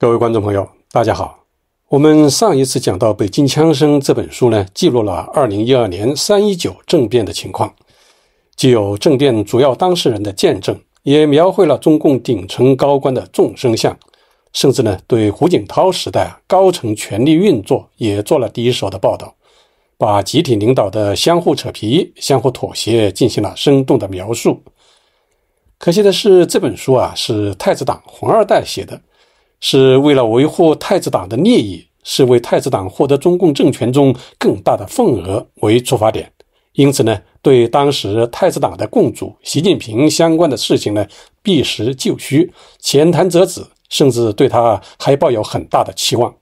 各位观众朋友，大家好。我们上一次讲到《北京枪声》这本书呢，记录了2012年三一九政变的情况，既有政变主要当事人的见证，也描绘了中共顶层高官的众生相，甚至呢，对胡锦涛时代啊高层权力运作也做了第一手的报道，把集体领导的相互扯皮、相互妥协进行了生动的描述。可惜的是，这本书啊是太子党红二代写的。是为了维护太子党的利益，是为太子党获得中共政权中更大的份额为出发点，因此呢，对当时太子党的共主习近平相关的事情呢，避实就虚，浅谈辄止，甚至对他还抱有很大的期望。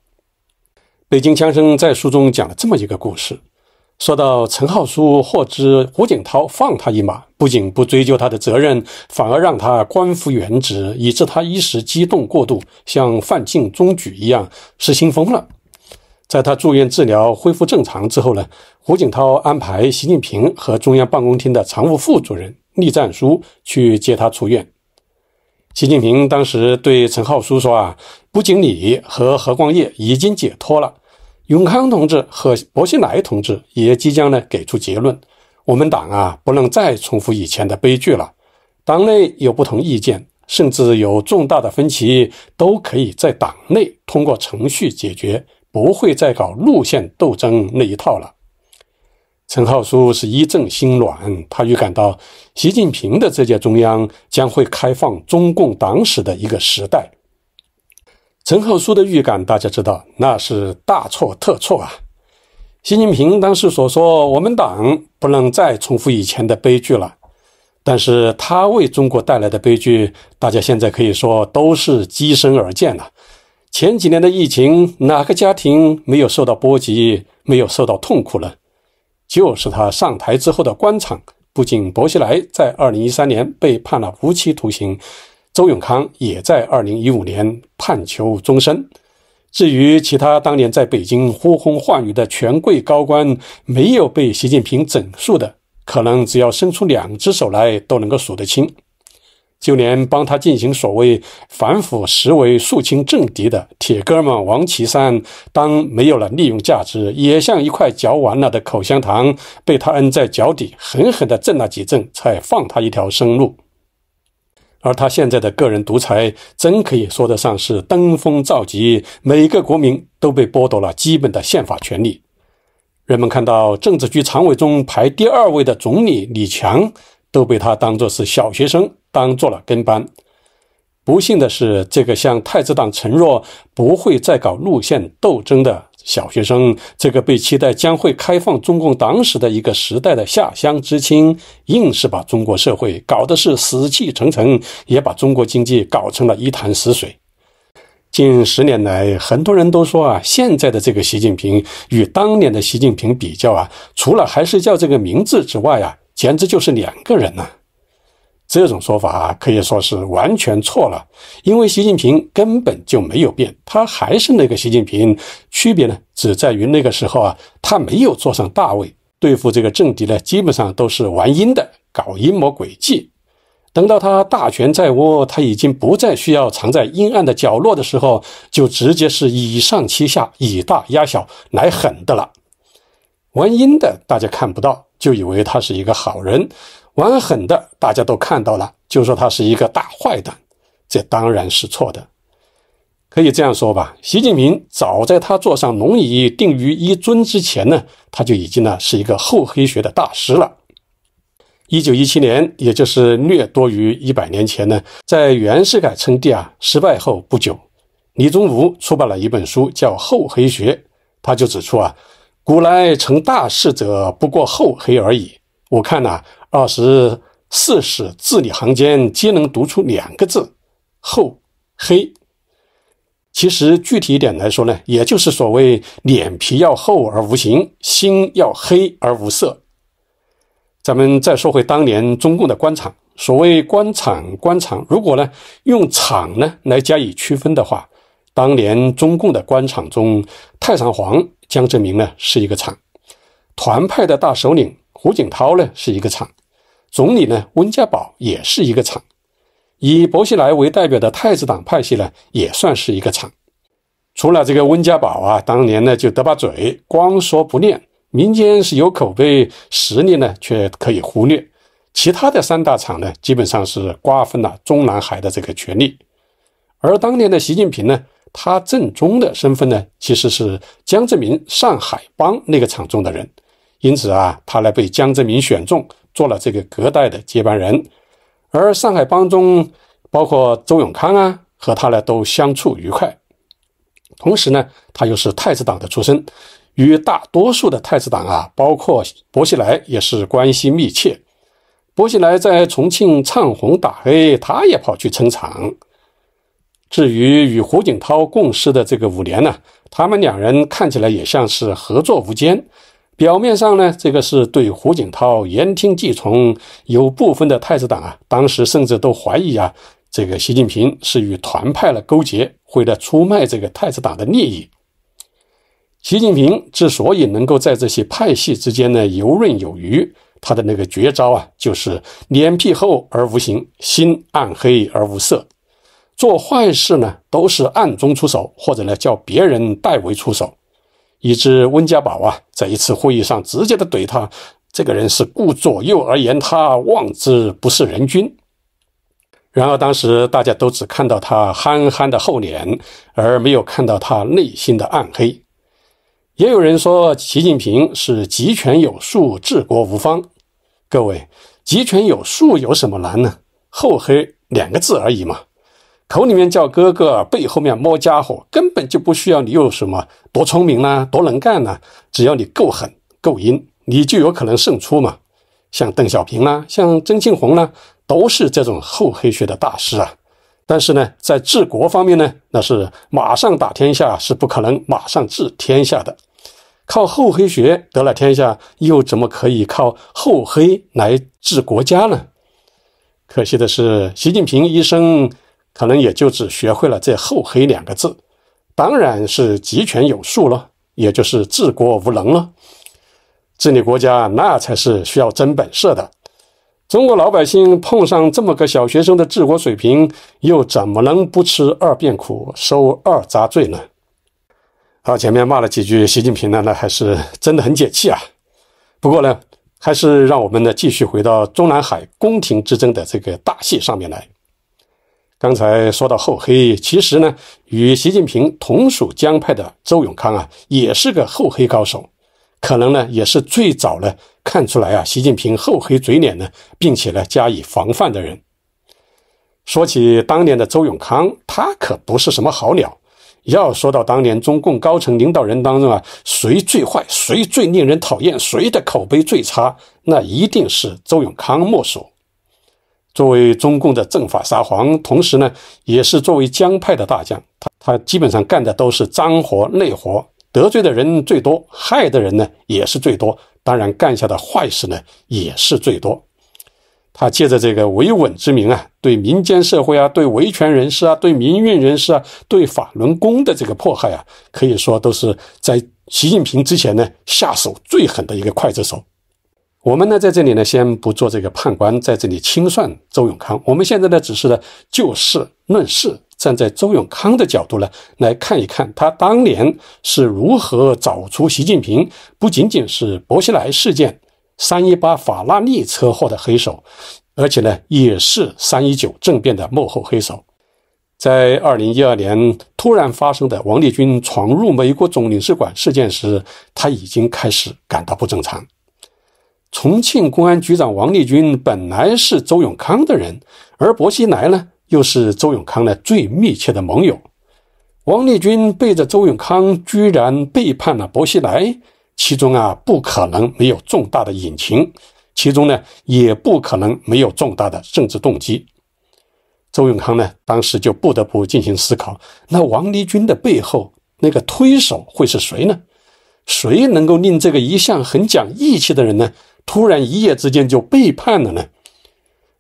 北京枪声在书中讲了这么一个故事。说到陈浩书获知胡锦涛放他一马，不仅不追究他的责任，反而让他官复原职，以致他一时激动过度，像犯尽中举一样失心疯了。在他住院治疗恢复正常之后呢，胡锦涛安排习近平和中央办公厅的常务副主任栗战书去接他出院。习近平当时对陈浩书说：“啊，不仅你和何光业已经解脱了。”永康同志和薄熙来同志也即将呢给出结论：我们党啊不能再重复以前的悲剧了。党内有不同意见，甚至有重大的分歧，都可以在党内通过程序解决，不会再搞路线斗争那一套了。陈浩书是一阵心软，他预感到习近平的这届中央将会开放中共党史的一个时代。陈浩书的预感，大家知道，那是大错特错啊！习近平当时所说，我们党不能再重复以前的悲剧了。但是他为中国带来的悲剧，大家现在可以说都是跻身而见了。前几年的疫情，哪个家庭没有受到波及，没有受到痛苦呢？就是他上台之后的官场，不仅薄熙来在二零一三年被判了无期徒刑。周永康也在二零一五年判囚终身。至于其他当年在北京呼风唤雨的权贵高官，没有被习近平整肃的，可能只要伸出两只手来都能够数得清。就连帮他进行所谓反腐实为肃清政敌的铁哥们王岐山，当没有了利用价值，也像一块嚼完了的口香糖，被他摁在脚底，狠狠地震了几震，才放他一条生路。而他现在的个人独裁，真可以说得上是登峰造极，每个国民都被剥夺了基本的宪法权利。人们看到政治局常委中排第二位的总理李强，都被他当作是小学生，当做了跟班。不幸的是，这个向太子党承诺不会再搞路线斗争的。小学生这个被期待将会开放中共党史的一个时代的下乡知青，硬是把中国社会搞得是死气沉沉，也把中国经济搞成了一潭死水。近十年来，很多人都说啊，现在的这个习近平与当年的习近平比较啊，除了还是叫这个名字之外啊，简直就是两个人呢。这种说法可以说是完全错了，因为习近平根本就没有变，他还是那个习近平。区别呢，只在于那个时候啊，他没有坐上大位，对付这个政敌呢，基本上都是玩阴的，搞阴谋诡计。等到他大权在握，他已经不再需要藏在阴暗的角落的时候，就直接是以上欺下，以大压小，来狠的了。玩阴的大家看不到，就以为他是一个好人。玩狠的，大家都看到了，就说他是一个大坏蛋，这当然是错的。可以这样说吧，习近平早在他坐上龙椅定于一尊之前呢，他就已经呢是一个厚黑学的大师了。一九一七年，也就是略多于一百年前呢，在袁世凯称帝啊失败后不久，李宗吾出版了一本书，叫《厚黑学》，他就指出啊，古来成大事者，不过厚黑而已。我看呐。二十四史字里行间皆能读出两个字“厚黑”。其实具体一点来说呢，也就是所谓脸皮要厚而无形，心要黑而无色。咱们再说回当年中共的官场，所谓官场，官场如果呢用场呢来加以区分的话，当年中共的官场中，太上皇江泽民呢是一个场，团派的大首领胡锦涛呢是一个场。总理呢，温家宝也是一个厂，以薄熙来为代表的太子党派系呢，也算是一个厂。除了这个温家宝啊，当年呢就得把嘴，光说不练，民间是有口碑，实力呢却可以忽略。其他的三大厂呢，基本上是瓜分了中南海的这个权利。而当年的习近平呢，他正宗的身份呢，其实是江泽民上海帮那个厂中的人，因此啊，他呢被江泽民选中做了这个隔代的接班人。而上海帮中包括周永康啊，和他呢都相处愉快。同时呢，他又是太子党的出身，与大多数的太子党啊，包括薄熙来也是关系密切。薄熙来在重庆唱红打黑，他也跑去撑场。至于与胡锦涛共事的这个五年呢，他们两人看起来也像是合作无间。表面上呢，这个是对胡锦涛言听计从，有部分的太子党啊，当时甚至都怀疑啊，这个习近平是与团派了勾结，为了出卖这个太子党的利益。习近平之所以能够在这些派系之间呢游刃有余。他的那个绝招啊，就是脸皮厚而无形，心暗黑而无色。做坏事呢，都是暗中出手，或者呢叫别人代为出手。以致温家宝啊，在一次会议上直接的怼他，这个人是顾左右而言他，望之不是人君。然而当时大家都只看到他憨憨的厚脸，而没有看到他内心的暗黑。也有人说，习近平是集权有术，治国无方。各位，集权有术有什么难呢？厚黑两个字而已嘛，口里面叫哥哥，背后面摸家伙，根本就不需要你有什么多聪明啦，多能干呐，只要你够狠够阴，你就有可能胜出嘛。像邓小平啦，像曾庆红啦，都是这种厚黑学的大师啊。但是呢，在治国方面呢，那是马上打天下是不可能马上治天下的。靠厚黑学得了天下，又怎么可以靠厚黑来治国家呢？可惜的是，习近平一生可能也就只学会了这“厚黑”两个字，当然是集权有术了，也就是治国无能了。治理国家那才是需要真本事的。中国老百姓碰上这么个小学生的治国水平，又怎么能不吃二遍苦，受二杂罪呢？好，前面骂了几句习近平呢，那还是真的很解气啊。不过呢，还是让我们呢继续回到中南海宫廷之争的这个大戏上面来。刚才说到厚黑，其实呢，与习近平同属江派的周永康啊，也是个厚黑高手，可能呢，也是最早呢看出来啊，习近平厚黑嘴脸呢，并且呢加以防范的人。说起当年的周永康，他可不是什么好鸟。要说到当年中共高层领导人当中啊，谁最坏，谁最令人讨厌，谁的口碑最差，那一定是周永康莫属。作为中共的政法沙皇，同时呢，也是作为江派的大将，他他基本上干的都是脏活累活，得罪的人最多，害的人呢也是最多，当然干下的坏事呢也是最多。他借着这个维稳之名啊，对民间社会啊，对维权人士啊，对民运人士啊，对法轮功的这个迫害啊，可以说都是在习近平之前呢下手最狠的一个刽子手。我们呢在这里呢先不做这个判官，在这里清算周永康。我们现在呢只是呢就事论事，站在周永康的角度呢来看一看他当年是如何找出习近平，不仅仅是薄熙来事件。三一八法拉利车祸的黑手，而且呢，也是三一九政变的幕后黑手。在二零一二年突然发生的王立军闯入美国总领事馆事件时，他已经开始感到不正常。重庆公安局长王立军本来是周永康的人，而薄熙来呢，又是周永康的最密切的盟友。王立军背着周永康，居然背叛了薄熙来。其中啊，不可能没有重大的隐情，其中呢，也不可能没有重大的政治动机。周永康呢，当时就不得不进行思考：那王立军的背后那个推手会是谁呢？谁能够令这个一向很讲义气的人呢，突然一夜之间就背叛了呢？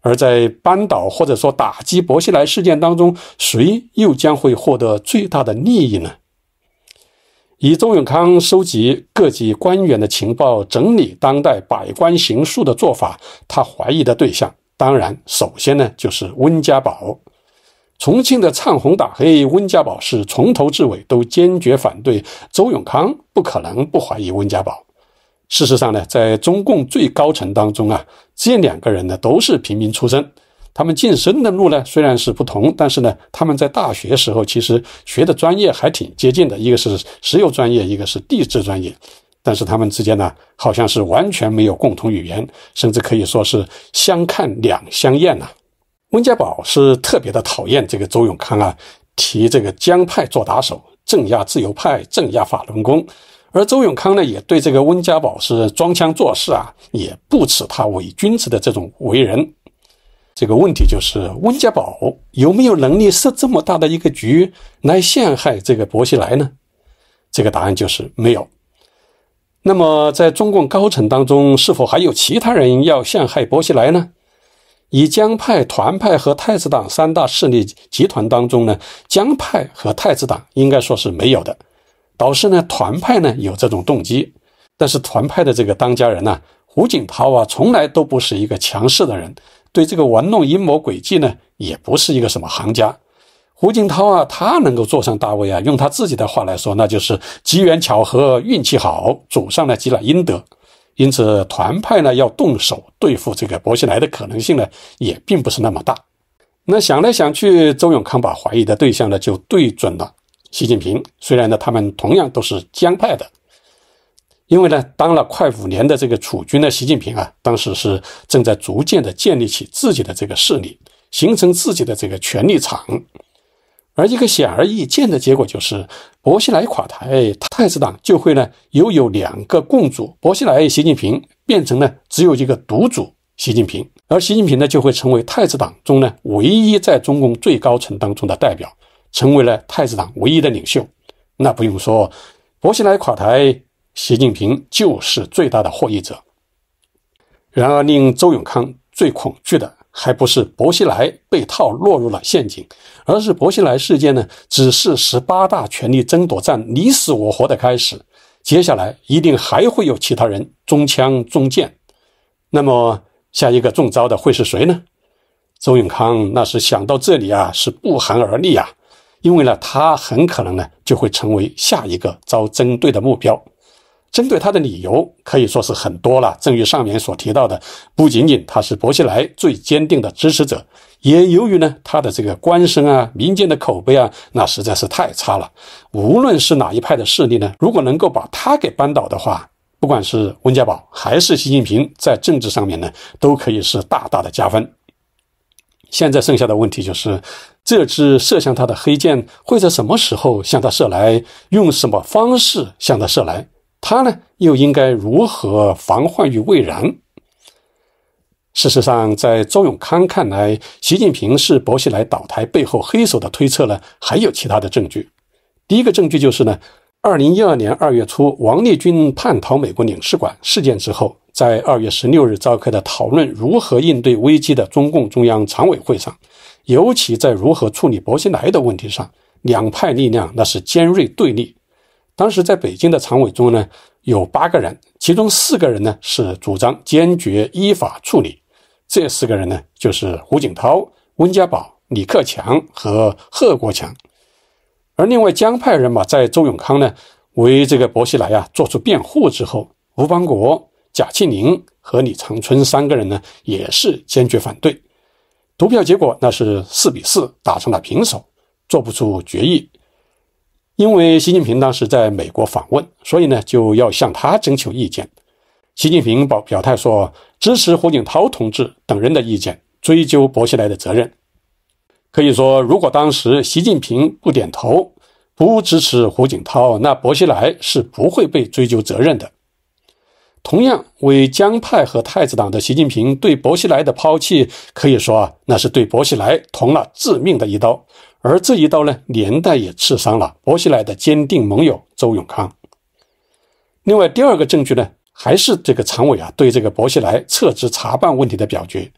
而在扳倒或者说打击薄熙来事件当中，谁又将会获得最大的利益呢？以周永康收集各级官员的情报、整理当代百官行述的做法，他怀疑的对象当然首先呢就是温家宝。重庆的唱红打黑，温家宝是从头至尾都坚决反对，周永康不可能不怀疑温家宝。事实上呢，在中共最高层当中啊，这两个人呢都是平民出身。他们晋升的路呢虽然是不同，但是呢，他们在大学时候其实学的专业还挺接近的，一个是石油专业，一个是地质专业。但是他们之间呢，好像是完全没有共同语言，甚至可以说是相看两相厌呐。温家宝是特别的讨厌这个周永康啊，提这个江派做打手，镇压自由派，镇压法轮功。而周永康呢，也对这个温家宝是装腔作势啊，也不耻他伪君子的这种为人。这个问题就是，温家宝有没有能力设这么大的一个局来陷害这个薄熙来呢？这个答案就是没有。那么，在中共高层当中，是否还有其他人要陷害薄熙来呢？以江派、团派和太子党三大势力集团当中呢，江派和太子党应该说是没有的，倒是呢，团派呢有这种动机。但是团派的这个当家人呢，胡锦涛啊，从来都不是一个强势的人。对这个玩弄阴谋诡计呢，也不是一个什么行家。胡锦涛啊，他能够坐上大位啊，用他自己的话来说，那就是机缘巧合、运气好，祖上呢积了阴德。因此，团派呢要动手对付这个薄熙来的可能性呢，也并不是那么大。那想来想去，周永康把怀疑的对象呢就对准了习近平。虽然呢，他们同样都是江派的。因为呢，当了快五年的这个储君的习近平啊，当时是正在逐渐的建立起自己的这个势力，形成自己的这个权力场。而一个显而易见的结果就是，薄熙来垮台，太子党就会呢由有两个共主薄熙来、习近平变成呢只有一个独主习近平，而习近平呢就会成为太子党中呢唯一在中共最高层当中的代表，成为了太子党唯一的领袖。那不用说，薄熙来垮台。习近平就是最大的获益者。然而，令周永康最恐惧的，还不是薄熙来被套落入了陷阱，而是薄熙来事件呢，只是十八大权力争夺战你死我活的开始。接下来一定还会有其他人中枪中箭。那么，下一个中招的会是谁呢？周永康那是想到这里啊，是不寒而栗啊，因为呢，他很可能呢，就会成为下一个遭针对的目标。针对他的理由可以说是很多了。正如上面所提到的，不仅仅他是薄熙来最坚定的支持者，也由于呢他的这个官声啊、民间的口碑啊，那实在是太差了。无论是哪一派的势力呢，如果能够把他给扳倒的话，不管是温家宝还是习近平，在政治上面呢，都可以是大大的加分。现在剩下的问题就是，这支射向他的黑箭会在什么时候向他射来，用什么方式向他射来？他呢，又应该如何防患于未然？事实上，在周永康看来，习近平是薄熙来倒台背后黑手的推测呢，还有其他的证据。第一个证据就是呢，二零一二年二月初，王立军叛逃美国领事馆事件之后，在二月十六日召开的讨论如何应对危机的中共中央常委会上，尤其在如何处理薄熙来的问题上，两派力量那是尖锐对立。当时在北京的常委中呢，有八个人，其中四个人呢是主张坚决依法处理。这四个人呢，就是胡锦涛、温家宝、李克强和贺国强。而另外江派人马在周永康呢为这个薄熙来啊做出辩护之后，吴邦国、贾庆林和李长春三个人呢也是坚决反对。投票结果那是四比四，打成了平手，做不出决议。因为习近平当时在美国访问，所以呢就要向他征求意见。习近平表表态说支持胡锦涛同志等人的意见，追究薄熙来的责任。可以说，如果当时习近平不点头，不支持胡锦涛，那薄熙来是不会被追究责任的。同样，为江派和太子党的习近平对薄熙来的抛弃，可以说啊，那是对薄熙来捅了致命的一刀。而这一刀呢，连带也刺伤了薄熙来的坚定盟友周永康。另外，第二个证据呢，还是这个常委啊对这个薄熙来撤职查办问题的表决，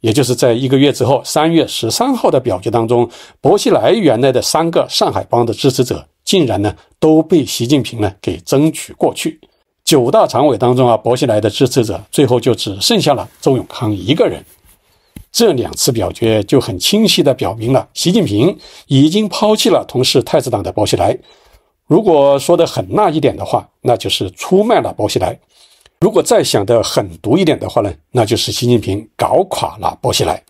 也就是在一个月之后，三月十三号的表决当中，薄熙来原来的三个上海帮的支持者，竟然呢都被习近平呢给争取过去。九大常委当中啊，薄熙来的支持者最后就只剩下了周永康一个人。这两次表决就很清晰地表明了，习近平已经抛弃了同是太子党的薄熙来。如果说的很辣一点的话，那就是出卖了薄熙来；如果再想的狠毒一点的话呢，那就是习近平搞垮了薄熙来。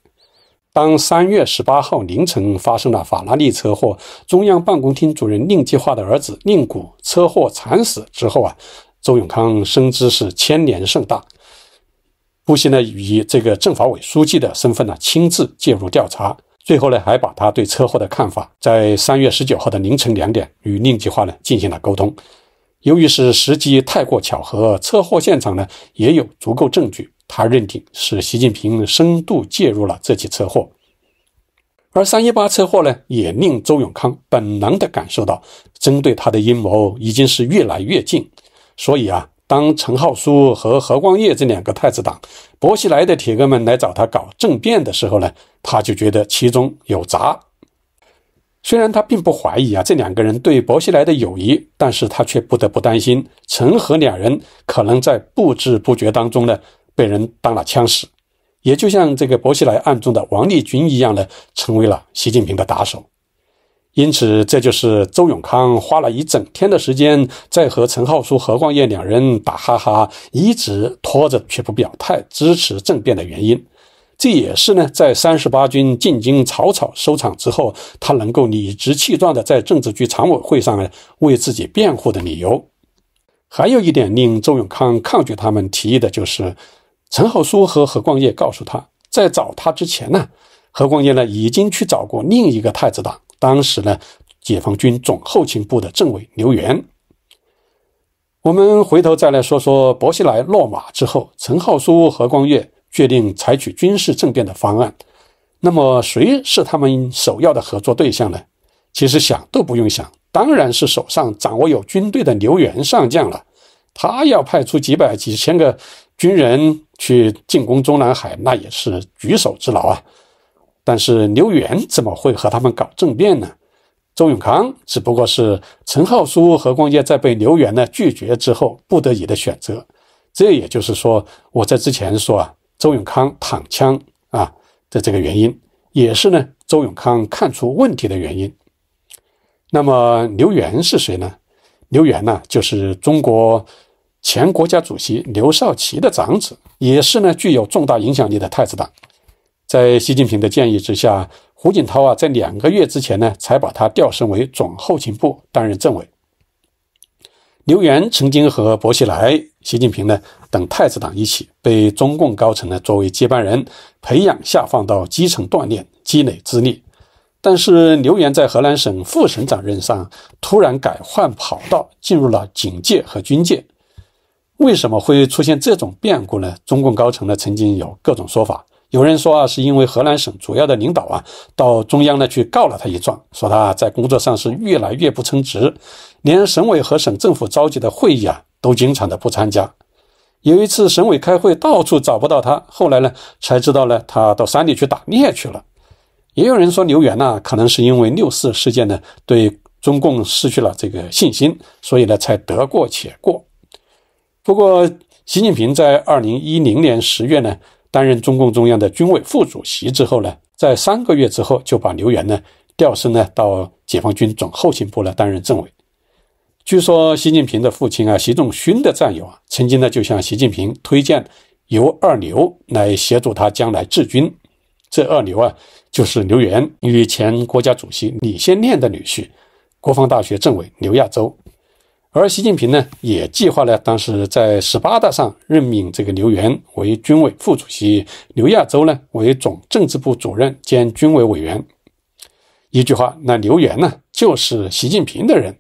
当三月十八号凌晨发生了法拉利车祸，中央办公厅主任宁计划的儿子宁谷车祸惨死之后啊，周永康深知是牵连甚大。不惜呢以这个政法委书记的身份呢亲自介入调查，最后呢还把他对车祸的看法在三月十九号的凌晨两点与宁计划呢进行了沟通。由于是时机太过巧合，车祸现场呢也有足够证据，他认定是习近平深度介入了这起车祸。而三一八车祸呢也令周永康本能地感受到针对他的阴谋已经是越来越近，所以啊。当陈浩书和何光业这两个太子党、薄熙来的铁哥们来找他搞政变的时候呢，他就觉得其中有诈。虽然他并不怀疑啊这两个人对薄熙来的友谊，但是他却不得不担心陈和两人可能在不知不觉当中呢被人当了枪使，也就像这个薄熙来案中的王立军一样呢，成为了习近平的打手。因此，这就是周永康花了一整天的时间，在和陈浩书、何光业两人打哈哈，一直拖着却不表态支持政变的原因。这也是呢，在三十八军进京草草收场之后，他能够理直气壮地在政治局常委会上呢为自己辩护的理由。还有一点令周永康抗拒他们提议的就是，陈浩书和何光业告诉他，在找他之前呢，何光业呢已经去找过另一个太子党。当时呢，解放军总后勤部的政委刘源。我们回头再来说说薄熙来落马之后，陈浩书、何光业决定采取军事政变的方案。那么，谁是他们首要的合作对象呢？其实想都不用想，当然是手上掌握有军队的刘源上将了。他要派出几百几千个军人去进攻中南海，那也是举手之劳啊。但是刘源怎么会和他们搞政变呢？周永康只不过是陈浩书、何光业在被刘源呢拒绝之后不得已的选择。这也就是说，我在之前说啊，周永康躺枪啊的这个原因，也是呢周永康看出问题的原因。那么刘源是谁呢？刘源呢，就是中国前国家主席刘少奇的长子，也是呢具有重大影响力的太子党。在习近平的建议之下，胡锦涛啊，在两个月之前呢，才把他调升为总后勤部担任政委。刘源曾经和薄熙来、习近平呢等太子党一起，被中共高层呢作为接班人培养下放到基层锻炼，积累资历。但是刘源在河南省副省长任上，突然改换跑道，进入了警界和军界。为什么会出现这种变故呢？中共高层呢曾经有各种说法。有人说啊，是因为河南省主要的领导啊，到中央呢去告了他一状，说他在工作上是越来越不称职，连省委和省政府召集的会议啊，都经常的不参加。有一次省委开会，到处找不到他，后来呢才知道呢，他到山里去打猎去了。也有人说刘源呢，可能是因为六四事件呢，对中共失去了这个信心，所以呢才得过且过。不过，习近平在二零一零年十月呢。担任中共中央的军委副主席之后呢，在三个月之后就把刘源呢调升呢到解放军总后勤部来担任政委。据说习近平的父亲啊，习仲勋的战友啊，曾经呢就向习近平推荐由二牛来协助他将来治军。这二牛啊，就是刘源与前国家主席李先念的女婿，国防大学政委刘亚洲。而习近平呢，也计划了当时在十八大上任命这个刘源为军委副主席，刘亚洲呢为总政治部主任兼军委委员。一句话，那刘源呢就是习近平的人。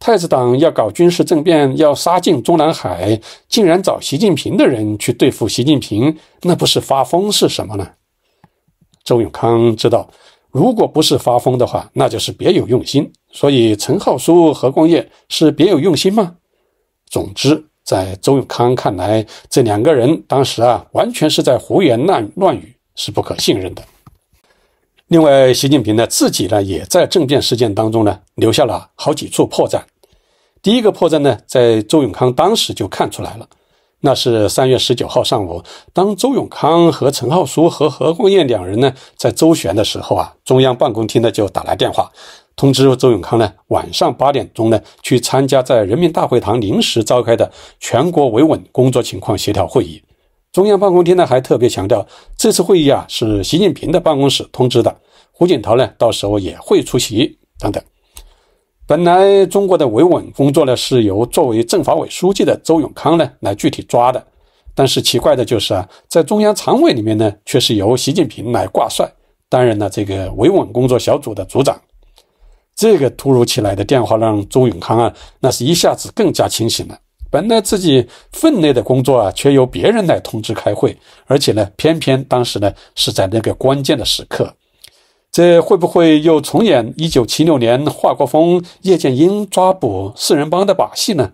太子党要搞军事政变，要杀进中南海，竟然找习近平的人去对付习近平，那不是发疯是什么呢？周永康知道。如果不是发疯的话，那就是别有用心。所以陈浩书、何光业是别有用心吗？总之，在周永康看来，这两个人当时啊，完全是在胡言乱乱语，是不可信任的。另外，习近平呢自己呢，也在政变事件当中呢，留下了好几处破绽。第一个破绽呢，在周永康当时就看出来了。那是三月十九号上午，当周永康和陈浩书和何光彦两人呢在周旋的时候啊，中央办公厅呢就打来电话，通知周永康呢晚上八点钟呢去参加在人民大会堂临时召开的全国维稳工作情况协调会议。中央办公厅呢还特别强调，这次会议啊是习近平的办公室通知的，胡锦涛呢到时候也会出席等等。本来中国的维稳工作呢，是由作为政法委书记的周永康呢来具体抓的，但是奇怪的就是啊，在中央常委里面呢，却是由习近平来挂帅，担任了这个维稳工作小组的组长。这个突如其来的电话让周永康啊，那是一下子更加清醒了。本来自己分内的工作啊，却由别人来通知开会，而且呢，偏偏当时呢是在那个关键的时刻。这会不会又重演一九七六年华国锋、叶剑英抓捕四人帮的把戏呢？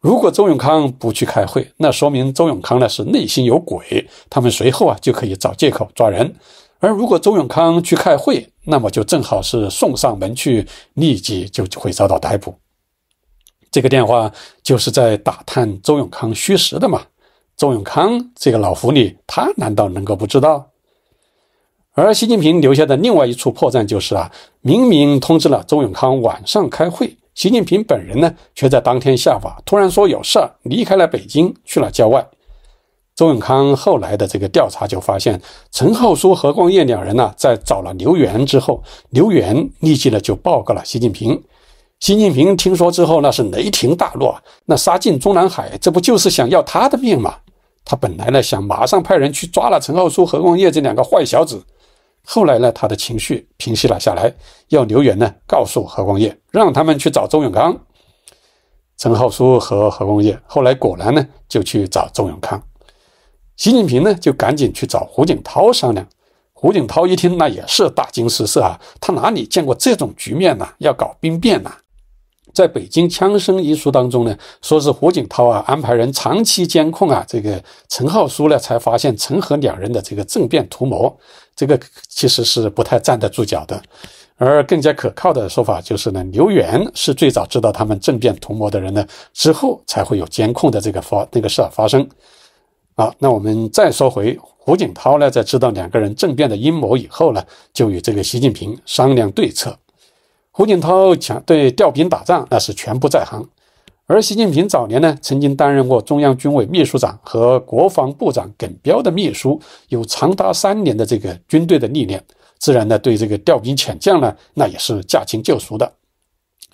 如果周永康不去开会，那说明周永康呢是内心有鬼，他们随后啊就可以找借口抓人；而如果周永康去开会，那么就正好是送上门去，立即就会遭到逮捕。这个电话就是在打探周永康虚实的嘛？周永康这个老狐狸，他难道能够不知道？而习近平留下的另外一处破绽就是啊，明明通知了周永康晚上开会，习近平本人呢，却在当天下午突然说有事儿离开了北京，去了郊外。周永康后来的这个调查就发现，陈浩书、何光彦两人呢，在找了刘源之后，刘源立即呢就报告了习近平。习近平听说之后，那是雷霆大怒，那杀进中南海，这不就是想要他的命吗？他本来呢想马上派人去抓了陈浩书、何光业这两个坏小子。后来呢，他的情绪平息了下来，要刘源呢告诉何光业，让他们去找周永康。陈浩书和何光业后来果然呢就去找周永康。习近平呢就赶紧去找胡锦涛商量。胡锦涛一听，那也是大惊失色啊，他哪里见过这种局面呢？要搞兵变呐！在北京枪声一书当中呢，说是胡锦涛啊安排人长期监控啊这个陈浩书呢，才发现陈和两人的这个政变图谋。这个其实是不太站得住脚的。而更加可靠的说法就是呢，刘源是最早知道他们政变图谋的人呢，之后才会有监控的这个发那个事儿发生。好，那我们再说回胡锦涛呢，在知道两个人政变的阴谋以后呢，就与这个习近平商量对策。胡锦涛强对调兵打仗那是全不在行，而习近平早年呢曾经担任过中央军委秘书长和国防部长耿飚的秘书，有长达三年的这个军队的历练，自然呢对这个调兵遣将呢那也是驾轻就熟的。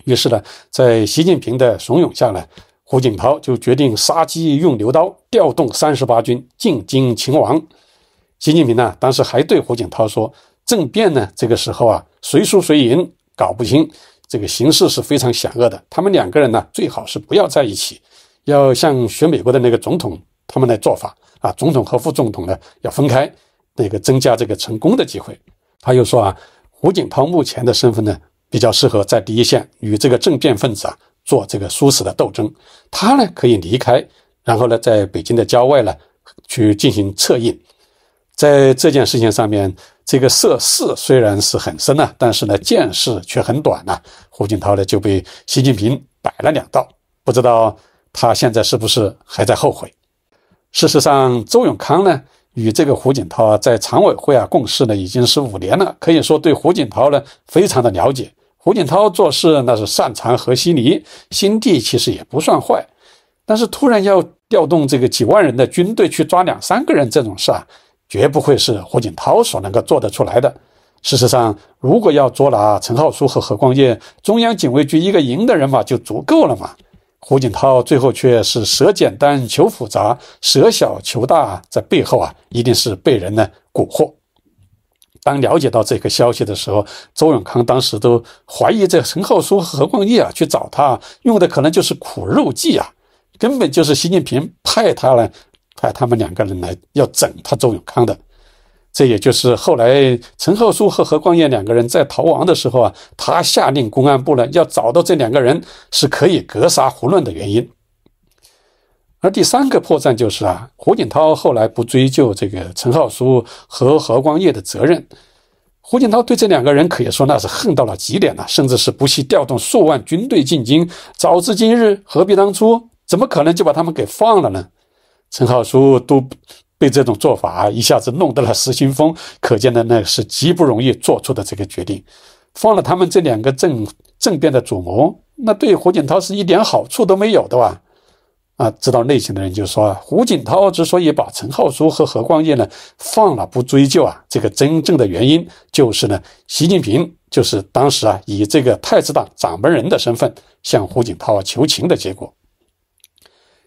于是呢，在习近平的怂恿下呢，胡锦涛就决定杀鸡用牛刀，调动三十八军进京擒王。习近平呢当时还对胡锦涛说：“政变呢这个时候啊，谁输谁赢。”搞不清这个形势是非常险恶的，他们两个人呢最好是不要在一起，要像学美国的那个总统他们的做法。啊，总统和副总统呢要分开，那个增加这个成功的机会。他又说啊，胡锦涛目前的身份呢比较适合在第一线与这个政变分子啊做这个殊死的斗争，他呢可以离开，然后呢在北京的郊外呢去进行策应，在这件事情上面。这个涉世虽然是很深呐，但是呢见识却很短呐。胡锦涛呢就被习近平摆了两道，不知道他现在是不是还在后悔。事实上，周永康呢与这个胡锦涛在常委会啊共事呢已经是五年了，可以说对胡锦涛呢非常的了解。胡锦涛做事那是擅长和稀泥，心地其实也不算坏，但是突然要调动这个几万人的军队去抓两三个人这种事啊。绝不会是胡锦涛所能够做得出来的。事实上，如果要捉拿陈浩书和何光业，中央警卫局一个营的人马就足够了嘛。胡锦涛最后却是舍简单求复杂，舍小求大，在背后啊，一定是被人呢蛊惑。当了解到这个消息的时候，周永康当时都怀疑这陈浩书何光业啊去找他，用的可能就是苦肉计啊，根本就是习近平派他来。派他们两个人来要整他周永康的，这也就是后来陈浩书和何光彦两个人在逃亡的时候啊，他下令公安部呢要找到这两个人是可以格杀胡乱的原因。而第三个破绽就是啊，胡锦涛后来不追究这个陈浩书和何光业的责任，胡锦涛对这两个人可以说那是恨到了极点了，甚至是不惜调动数万军队进京。早知今日，何必当初？怎么可能就把他们给放了呢？陈浩书都被这种做法一下子弄得了失心疯，可见的那是极不容易做出的这个决定。放了他们这两个政政变的主谋，那对胡锦涛是一点好处都没有的吧？啊，知道内情的人就说，胡锦涛之所以把陈浩书和何光业呢放了不追究啊，这个真正的原因就是呢，习近平就是当时啊以这个太子党掌门人的身份向胡锦涛求情的结果。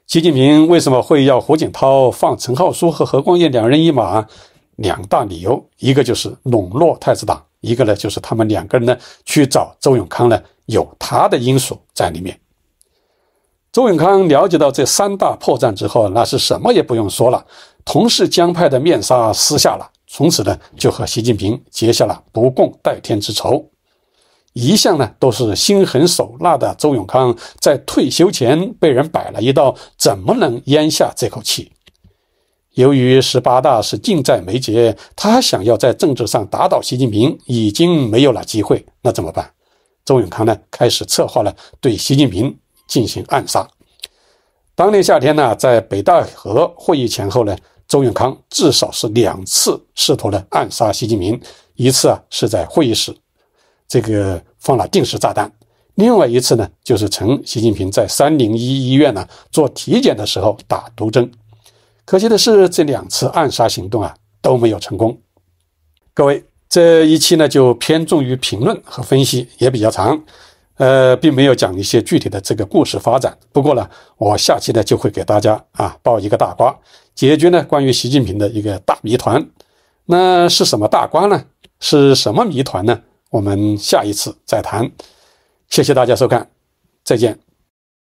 习近平为什么会要胡锦涛放陈浩书和何光业两人一马？两大理由，一个就是笼络太子党，一个呢就是他们两个人呢去找周永康呢有他的因素在里面。周永康了解到这三大破绽之后，那是什么也不用说了，同是江派的面纱撕下了，从此呢就和习近平结下了不共戴天之仇。一向呢都是心狠手辣的周永康，在退休前被人摆了一道，怎么能咽下这口气？由于十八大是近在眉睫，他想要在政治上打倒习近平已经没有了机会，那怎么办？周永康呢开始策划了对习近平进行暗杀。当年夏天呢，在北戴河会议前后呢，周永康至少是两次试图呢暗杀习近平，一次啊是在会议室。这个放了定时炸弹，另外一次呢，就是趁习近平在三零一医院呢做体检的时候打毒针。可惜的是，这两次暗杀行动啊都没有成功。各位，这一期呢就偏重于评论和分析，也比较长，呃，并没有讲一些具体的这个故事发展。不过呢，我下期呢就会给大家啊爆一个大瓜，解决呢关于习近平的一个大谜团。那是什么大瓜呢？是什么谜团呢？我们下一次再谈，谢谢大家收看，再见。